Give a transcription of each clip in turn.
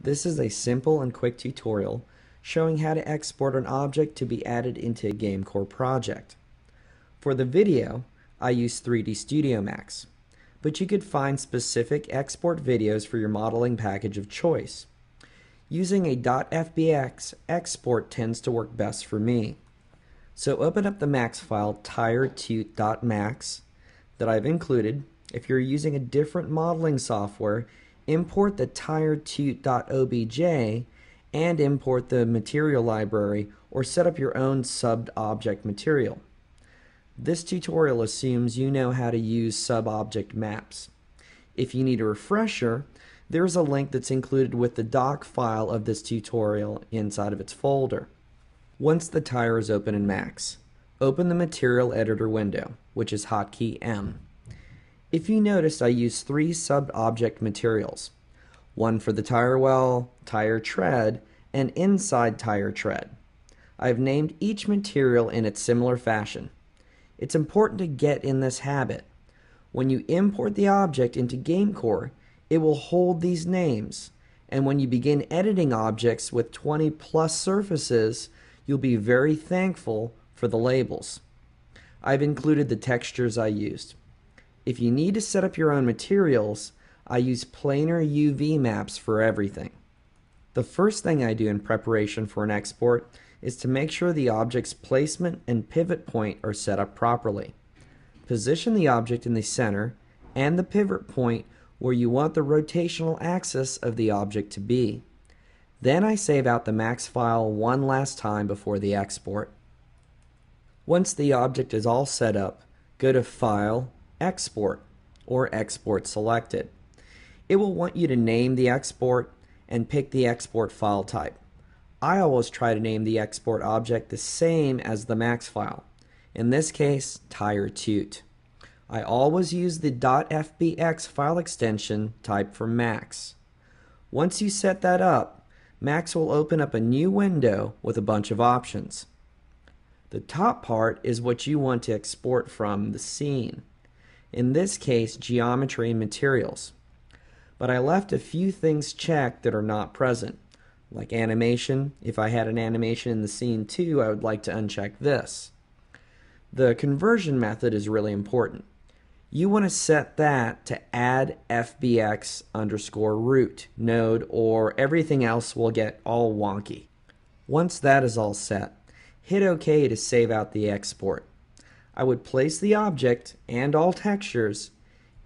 This is a simple and quick tutorial showing how to export an object to be added into a GameCore project. For the video, I use 3D Studio Max, but you could find specific export videos for your modeling package of choice. Using a .fbx export tends to work best for me. So open up the max file tiretute.max that I've included. If you're using a different modeling software, import the tiretute.obj and import the material library or set up your own sub-object material. This tutorial assumes you know how to use sub-object maps. If you need a refresher, there's a link that's included with the doc file of this tutorial inside of its folder. Once the tire is open in Max, open the Material Editor window, which is hotkey M. If you notice, I use three sub-object materials, one for the tire well, tire tread, and inside tire tread. I have named each material in its similar fashion. It's important to get in this habit. When you import the object into GameCore, it will hold these names, and when you begin editing objects with 20 plus surfaces, you'll be very thankful for the labels. I've included the textures I used. If you need to set up your own materials, I use planar UV maps for everything. The first thing I do in preparation for an export is to make sure the object's placement and pivot point are set up properly. Position the object in the center and the pivot point where you want the rotational axis of the object to be. Then I save out the max file one last time before the export. Once the object is all set up, go to File, export or export selected. It will want you to name the export and pick the export file type. I always try to name the export object the same as the max file. In this case, tire tute. I always use the .fbx file extension type for max. Once you set that up, Max will open up a new window with a bunch of options. The top part is what you want to export from the scene in this case geometry and materials. But I left a few things checked that are not present, like animation. If I had an animation in the scene too, I would like to uncheck this. The conversion method is really important. You want to set that to add fbx underscore root node or everything else will get all wonky. Once that is all set, hit OK to save out the export. I would place the object and all textures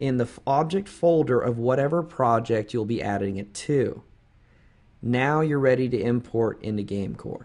in the object folder of whatever project you'll be adding it to. Now you're ready to import into GameCore.